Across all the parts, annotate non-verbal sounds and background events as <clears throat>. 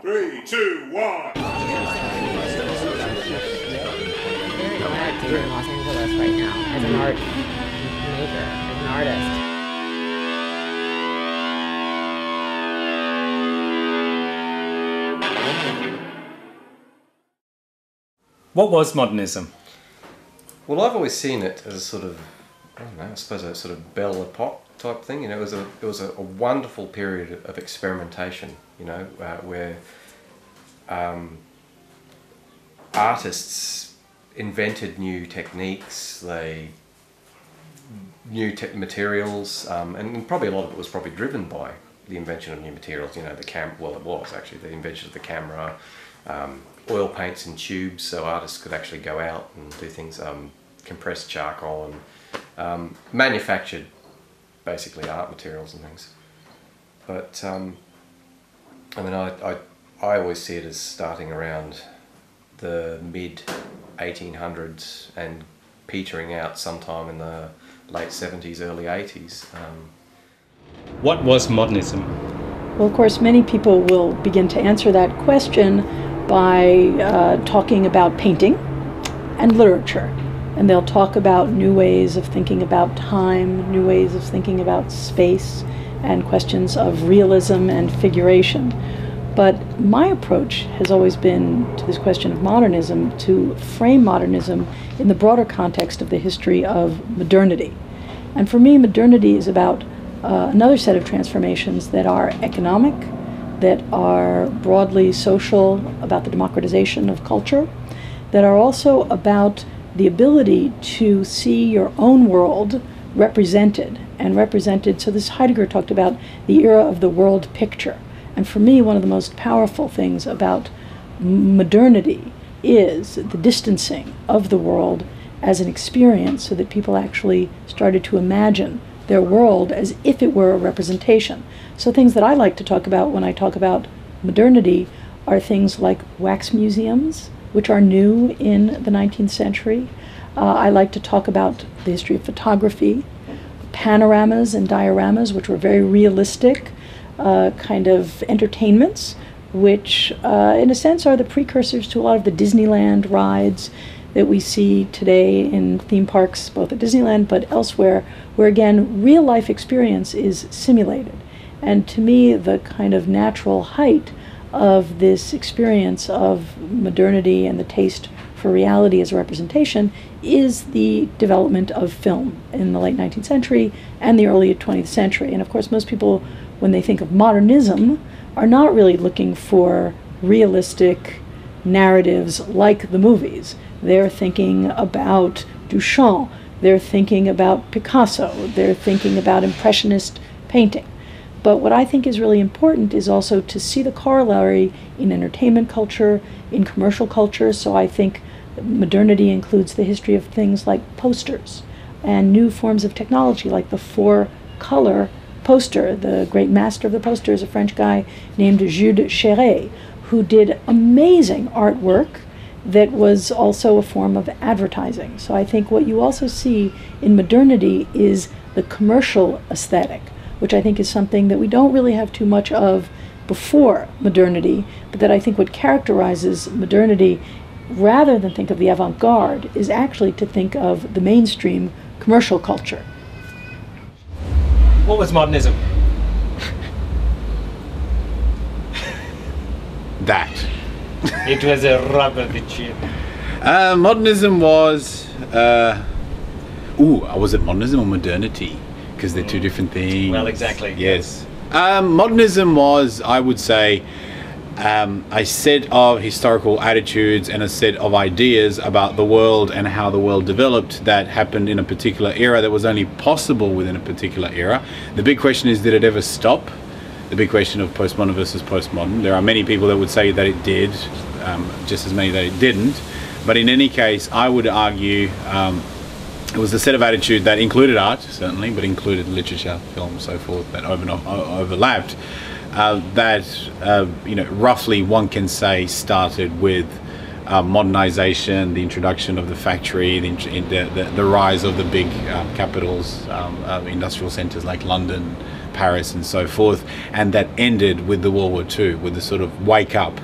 Three, two, one. very glad to in Los Angeles right now as an art maker, as an artist. What was modernism? Well, I've always seen it as a sort of, I don't know, I suppose a sort of Belle Epoque type thing. You know, it was a it was a, a wonderful period of experimentation. You know, uh, where um, artists invented new techniques. They new te- materials, um, and probably a lot of it was probably driven by the invention of new materials. You know, the cam well, it was actually the invention of the camera, um, oil paints in tubes, so artists could actually go out and do things, um, compressed charcoal and um, manufactured basically art materials and things. But um, I mean, I, I I always see it as starting around the mid 1800s and petering out sometime in the late 70s, early 80s. Um, What was modernism? Well, of course, many people will begin to answer that question by uh, talking about painting and literature. And they'll talk about new ways of thinking about time, new ways of thinking about space, and questions of realism and figuration. But my approach has always been to this question of modernism to frame modernism in the broader context of the history of modernity. And for me, modernity is about uh, another set of transformations that are economic, that are broadly social, about the democratization of culture, that are also about the ability to see your own world represented and represented. So, this Heidegger talked about the era of the world picture. And for me, one of the most powerful things about modernity is the distancing of the world as an experience so that people actually started to imagine their world as if it were a representation. So, things that I like to talk about when I talk about modernity are things like wax museums, which are new in the 19th century. Uh, I like to talk about the history of photography, panoramas and dioramas, which were very realistic uh, kind of entertainments, which, uh, in a sense, are the precursors to a lot of the Disneyland rides that we see today in theme parks, both at Disneyland but elsewhere, where again, real life experience is simulated. And to me, the kind of natural height of this experience of modernity and the taste for reality as a representation is the development of film in the late 19th century and the early 20th century. And of course, most people, when they think of modernism, are not really looking for realistic narratives like the movies. They're thinking about Duchamp, they're thinking about Picasso, they're thinking about Impressionist painting. But what I think is really important is also to see the corollary in entertainment culture, in commercial culture. So I think modernity includes the history of things like posters and new forms of technology like the four color poster. The great master of the poster is a French guy named Jules Chéret, who did amazing artwork that was also a form of advertising. So I think what you also see in modernity is the commercial aesthetic, which I think is something that we don't really have too much of before modernity, but that I think what characterizes modernity, rather than think of the avant garde, is actually to think of the mainstream commercial culture. What was modernism? That. It was a rubber the chin. Uh, modernism was. Uh, ooh, was it modernism or modernity? Because they're two different things. Well, exactly. Yes. Um, modernism was, I would say, um, a set of historical attitudes and a set of ideas about the world and how the world developed that happened in a particular era that was only possible within a particular era. The big question is, did it ever stop? The big question of postmodern versus postmodern. There are many people that would say that it did, um, just as many that it didn't. But in any case, I would argue um, it was a set of attitude that included art, certainly, but included literature, film, so forth, that over, overlapped. Uh, that uh, you know, roughly one can say started with uh, modernization, the introduction of the factory, the, the, the, rise of the big uh, capitals, um, industrial centers like London, Paris and so forth, and that ended with the World War II, with the sort of wake up.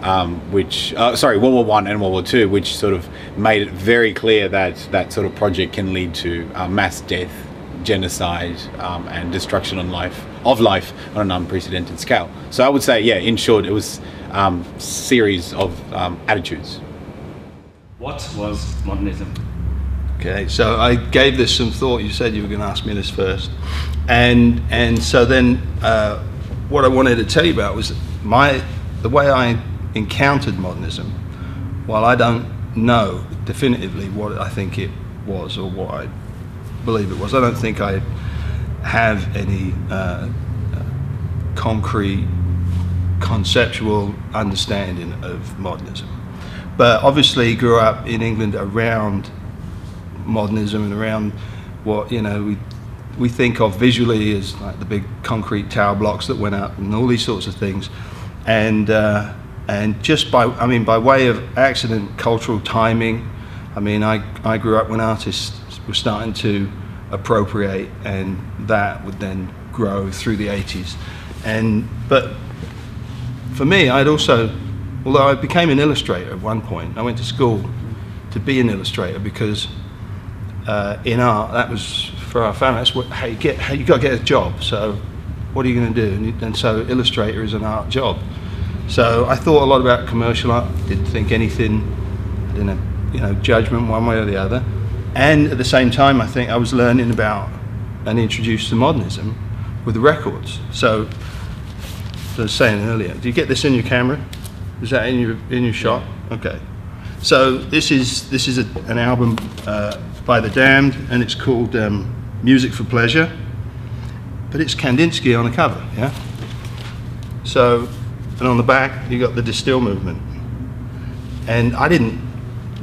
Um, which, uh, sorry, World War One and World War Two, which sort of made it very clear that that sort of project can lead to uh, mass death, genocide, um, and destruction on life of life on an unprecedented scale. So I would say, yeah, in short, it was um, series of um, attitudes. What was modernism? Okay, so I gave this some thought. You said you were going to ask me this first, and and so then uh, what I wanted to tell you about was my the way I encountered modernism. While I don't know definitively what I think it was or what I believe it was, I don't think I have any uh, concrete conceptual understanding of modernism. But obviously, grew up in England around modernism and around what you know we we think of visually as like the big concrete tower blocks that went up and all these sorts of things, and uh, and just by I mean by way of accident, cultural timing. I mean, I I grew up when artists were starting to appropriate, and that would then grow through the 80s, and but for me, I'd also although I became an illustrator at one point, I went to school to be an illustrator because uh, in art, that was for our family. That's what how you get. How you got to get a job. So, what are you going to do? And, and so, illustrator is an art job. So, I thought a lot about commercial art. Didn't think anything. I Didn't have, you know judgment one way or the other. And at the same time, I think I was learning about and introduced to modernism with the records. So, as I was saying earlier, do you get this in your camera? Is that in your in your shot? Okay. So this is this is a, an album uh, by the Damned, and it's called um, Music for Pleasure. But it's Kandinsky on the cover, yeah. So, and on the back you got the De Stijl movement. And I didn't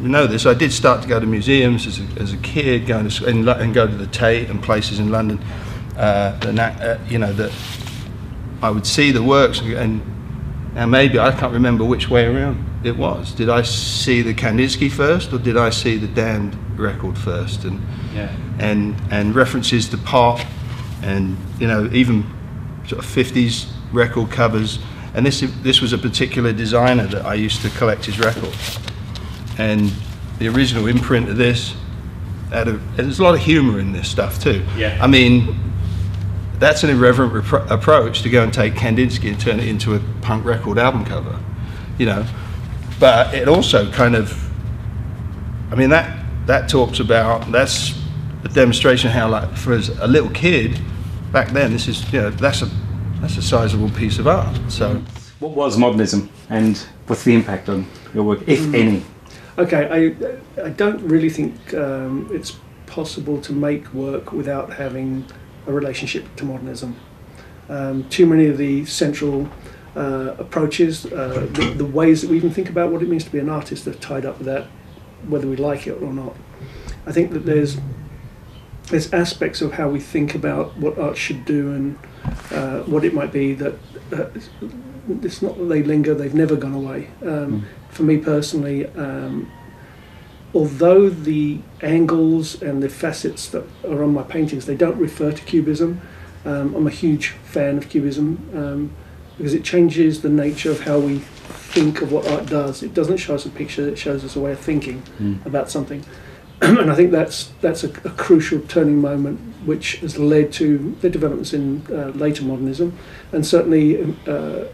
know this. I did start to go to museums as a, as a kid, going to and, and go to the Tate and places in London. Uh, the, uh, you know that I would see the works and and maybe I can't remember which way around it was. Did I see the Kandinsky first, or did I see the Damned record first? And Yeah. and and references to pop, and you know even sort of 50s record covers. And this this was a particular designer that I used to collect his records. And the original imprint of this, had a, and there's a lot of humour in this stuff too. Yeah. I mean, that's an irreverent repro- approach to go and take Kandinsky and turn it into a punk record album cover, you know. But it also kind of, I mean, that that talks about that's a demonstration how, like, for as a little kid back then, this is you know that's a that's a sizable piece of art. So What was modernism and what's the impact on your work, if mm. any? Okay, I, I don't really think um, it's possible to make work without having a relationship to modernism. Um, too many of the central uh, approaches, uh, the, the ways that we even think about what it means to be an artist, are tied up with that, whether we like it or not. I think that there's there's aspects of how we think about what art should do and uh, what it might be that uh, it's not that they linger; they've never gone away. Um, For me personally, um, although the angles and the facets that are on my paintings they don't refer to cubism, um, I'm a huge fan of cubism um, because it changes the nature of how we think of what art does. It doesn't show us a picture; it shows us a way of thinking about something. <clears throat> and I think that's that's a, a crucial turning moment, which has led to the developments in uh, later modernism, and certainly uh,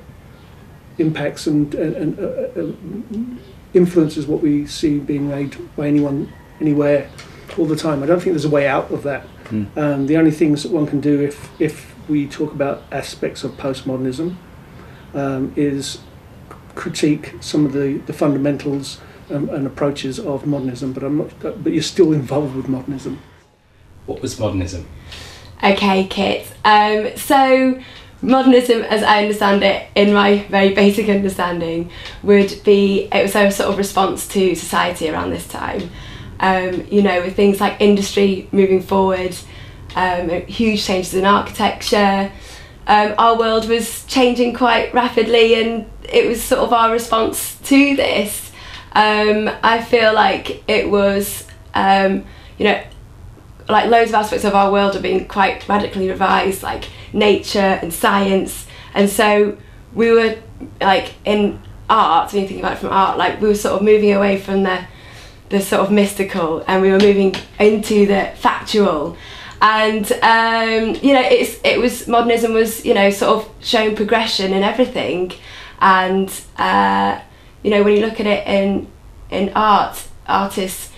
impacts and, and, and uh, uh, influences what we see being made by anyone, anywhere, all the time. I don't think there's a way out of that. Um, the only things that one can do if if we talk about aspects of postmodernism um, is critique some of the, the fundamentals um, and approaches of modernism. But I'm not. But you're still involved with modernism. What was modernism? Okay, Kit. Um, so, modernism, as I understand it, in my very basic understanding, would be it was a sort of response to society around this time. Um, you know, with things like industry moving forward, um, huge changes in architecture. Um, our world was changing quite rapidly, and it was sort of our response to this. Um, I feel like it was, um, you know, like loads of aspects of our world are being quite radically revised, like nature and science. And so we were like in art, when you think about it from art, like we were sort of moving away from the the sort of mystical and we were moving into the factual and um, you know it's it was modernism was you know sort of showing progression in everything and uh, you know when you look at it in in art artists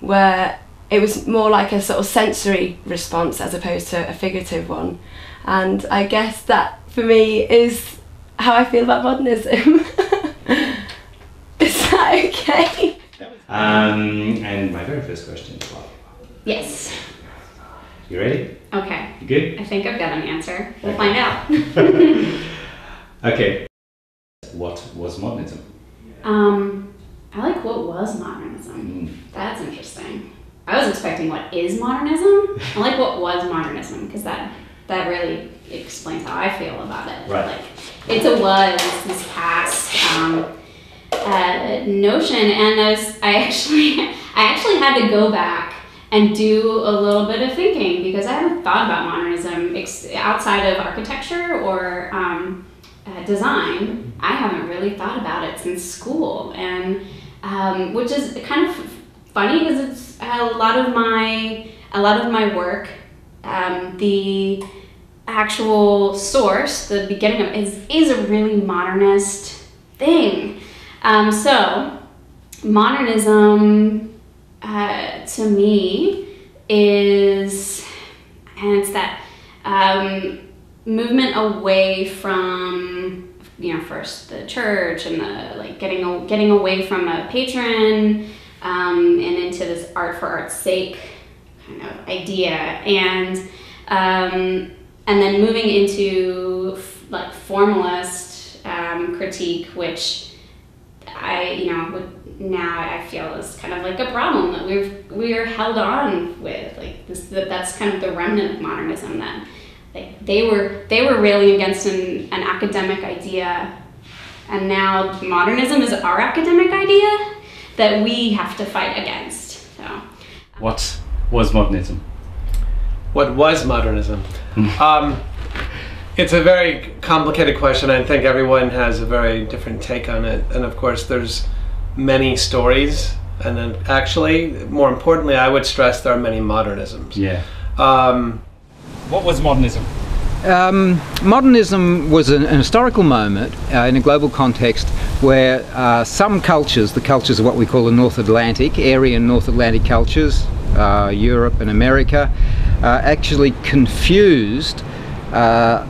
were it was more like a sort of sensory response as opposed to a figurative one and I guess that for me is how I feel about modernism <laughs> is that okay Um, and my very first question. Is: Yes. You ready? Okay. You good? I think I've got an answer. We'll find out. <laughs> Okay. What was modernism? um, I like what was modernism. Mm. That's interesting. I was expecting what is modernism. I like what was modernism because that that really explains how I feel about it. Right. Like it's a was this past um, uh, notion, and as I actually <laughs> I actually had to go back and do a little bit of thinking because I haven't thought about modernism ex- outside of architecture or um, uh, design. I haven't really thought about it since school, and um, which is kind of funny because it's a lot of my a lot of my work. Um, the actual source, the beginning of is is a really modernist thing. Um, so modernism uh, to me is, and it's that um, movement away from you know first the church and the like getting getting away from a patron um, and into this art for art's sake kind of idea. And um, and then moving into like formalist um, critique which I you know now I feel is kind of like a problem that we've we're held on with like this that that's kind of the remnant of modernism that like they were they were railing against an, an academic idea and now modernism is our academic idea that we have to fight against so What was modernism? what was modernism? um, it's a very complicated question. I think everyone has a very different take on it, and of course, there's many stories. And then, actually, more importantly, I would stress there are many modernisms. Yeah. Um, What was modernism? Um, modernism was an, an historical moment uh, in a global context where uh, some cultures, the cultures of what we call the North Atlantic, Aryan North Atlantic cultures, uh, Europe and America, uh, actually confused uh,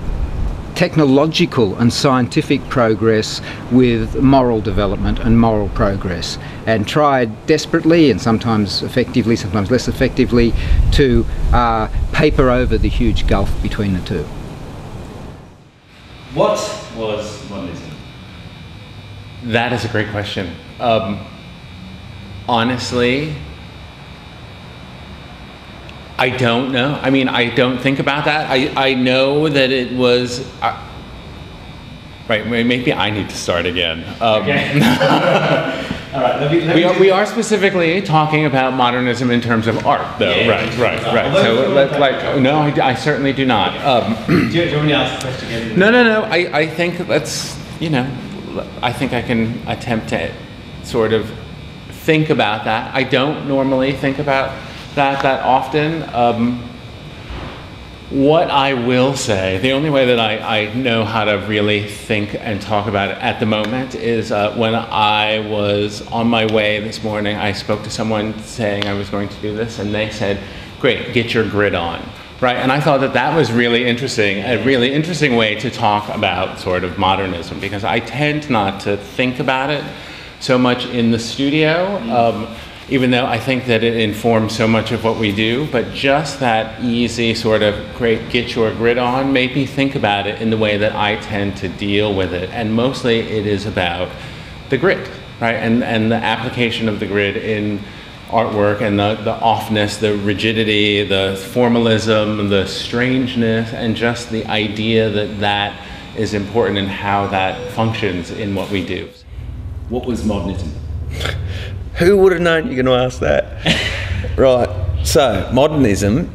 technological and scientific progress with moral development and moral progress and tried desperately and sometimes effectively, sometimes less effectively, to uh, paper over the huge gulf between the two. What was modernism? That is a great question. Um, honestly, I don't know. I mean, I don't think about that. I, I know that it was. Right, maybe I need to start again. Um, <laughs> <laughs> All right. Let me, let we, me are, we are specifically talking about modernism in terms of art, though. Yeah. Right, right, Uh, right. well, So, let's let, like, no, I, I certainly do not. Um, do, you, do you want me to ask the question again? No, no, no. I, I think that's, you know, I think I can attempt to sort of think about that. I don't normally think about that that often. Um, what I will say, the only way that I, I know how to really think and talk about it at the moment is uh, when I was on my way this morning, I spoke to someone saying I was going to do this, and they said, Great, get your grid on. Right, and I thought that that was really interesting, a really interesting way to talk about sort of modernism because I tend not to think about it so much in the studio, um, even though I think that it informs so much of what we do. But just that easy sort of great get your grid on made me think about it in the way that I tend to deal with it. And mostly it is about the grid, right? And, and the application of the grid in artwork and the, the offness, the rigidity, the formalism, the strangeness, and just the idea that that is important and how that functions in what we do. What was modernism? Who would have known you're going to ask that? <laughs> right. So modernism,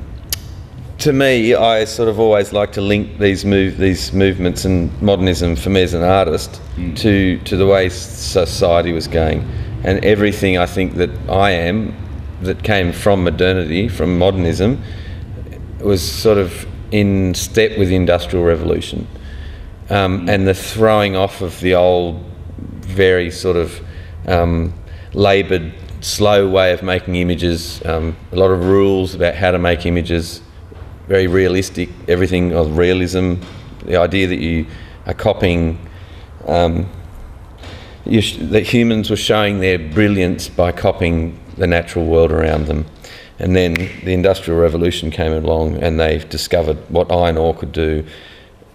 to me, I sort of always like to link these move these movements and modernism for me as an artist to to the way society was going, and everything I think that I am that came from modernity, from modernism, was sort of in step with the industrial revolution, um, and the throwing off of the old, very sort of um, laboured, slow way of making images. Um, a lot of rules about how to make images, very realistic. Everything of realism. The idea that you are copying. Um, you that humans were showing their brilliance by copying the natural world around them. And then the Industrial Revolution came along and they discovered what iron ore could do,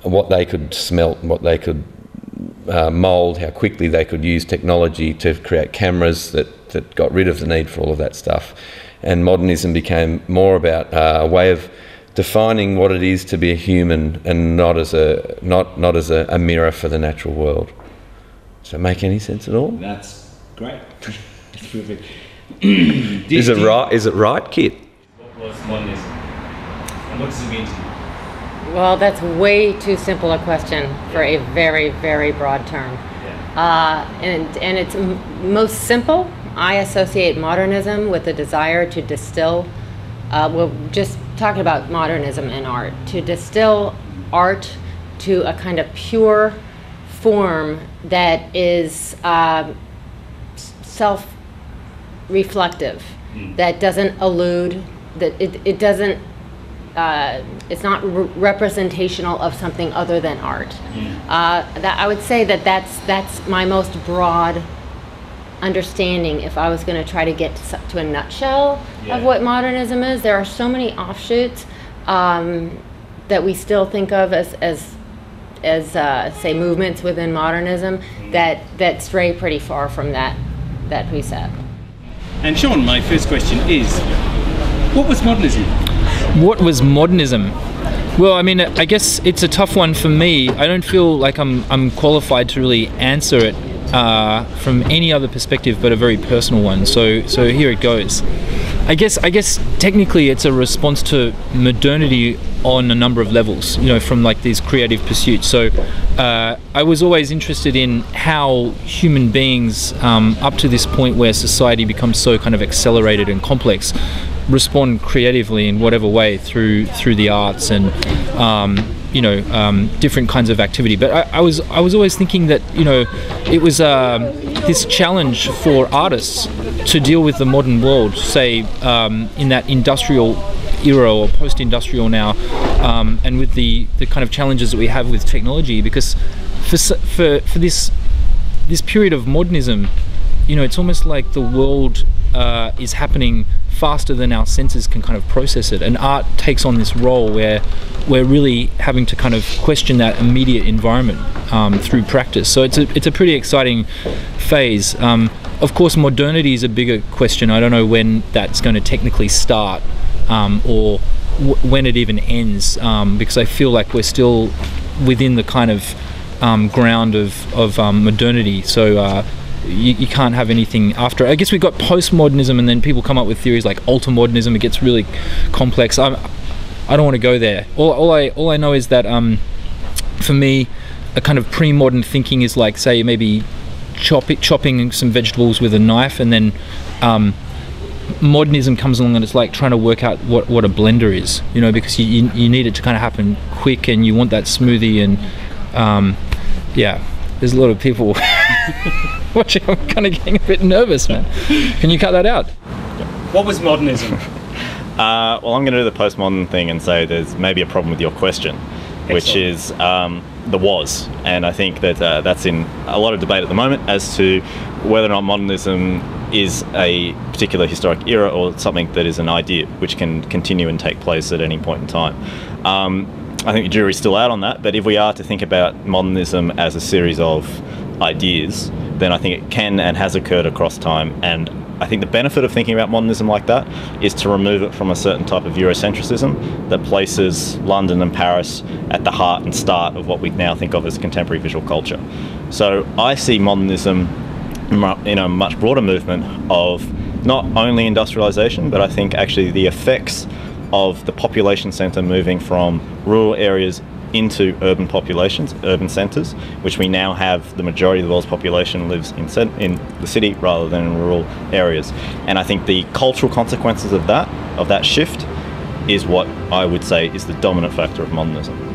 what they could smelt, what they could uh, mould, how quickly they could use technology to create cameras that, that got rid of the need for all of that stuff. And modernism became more about uh, a way of defining what it is to be a human and not as a, not, not as a, a mirror for the natural world. Does that make any sense at all? That's great. That's perfect. is it right? Is it right, Kit? What was modernism? And what does it mean to you? Well, that's way too simple a question for a very, very broad term. Uh, and, and it's m- most simple. I associate modernism with the desire to distill, uh, well, just talking about modernism and art, to distill art to a kind of pure form that is uh, self reflective, that doesn't elude, that it, it doesn't uh, it's not re- representational of something other than art. Uh, that I would say that that's that's my most broad understanding. If I was going to try to get to, to a nutshell Yeah. of what modernism is, there are so many offshoots um, that we still think of as as as uh, say movements within modernism that that stray pretty far from that that precept. And Sean, my first question is, what was modernism? What was modernism? Well, I mean, I guess it's a tough one for me. I don't feel like I'm I'm qualified to really answer it uh, from any other perspective, but a very personal one. So so here it goes. I guess I guess technically it's a response to modernity on a number of levels. You know, from like these creative pursuits. So uh, I was always interested in how human beings, um, up to this point where society becomes so kind of accelerated and complex, respond creatively in whatever way through through the arts and um, you know um, different kinds of activity. But I, I was I was always thinking that you know it was um this challenge for artists to deal with the modern world, say um, in that industrial era or post-industrial now, um, and with the the kind of challenges that we have with technology, because for for for this this period of modernism, you know, it's almost like the world uh, is happening faster than our senses can kind of process it, and art takes on this role where we're really having to kind of question that immediate environment um, through practice. So it's a it's a pretty exciting phase. Um, of course, modernity is a bigger question. I don't know when that's going to technically start um, or when it even ends, um, because I feel like we're still within the kind of um, ground of, of um, modernity. So uh, you, you can't have anything after. I guess we've got postmodernism, and then people come up with theories like ultramodernism. It gets really complex. I'm, I don't want to go there. All, all I all I know is that um, for me, a kind of pre-modern thinking is like say maybe chop chopping some vegetables with a knife, and then um, modernism comes along and it's like trying to work out what, what a blender is, you know, because you, you, you need it to kind of happen quick and you want that smoothie and um, yeah, there's a lot of people <laughs> <laughs> watching. I'm kind of getting a bit nervous, man. Can you cut that out? What was modernism? <laughs> Uh, well, I'm going to do the postmodern thing and say there's maybe a problem with your question, which is um, the was. And I think that uh, that's in a lot of debate at the moment as to whether or not modernism is a particular historic era or something that is an idea which can continue and take place at any point in time. Um, I think the jury's still out on that, but if we are to think about modernism as a series of ideas, then I think it can and has occurred across time. And I think the benefit of thinking about modernism like that is to remove it from a certain type of Eurocentricism that places London and Paris at the heart and start of what we now think of as contemporary visual culture. So I see modernism in a much broader movement of not only industrialization, but I think actually the effects of the population center moving from rural areas into urban populations, urban centres, which we now have the majority of the world's population lives in, cent- in the city rather than in rural areas. And I think the cultural consequences of that, of that shift, is what I would say is the dominant factor of modernism.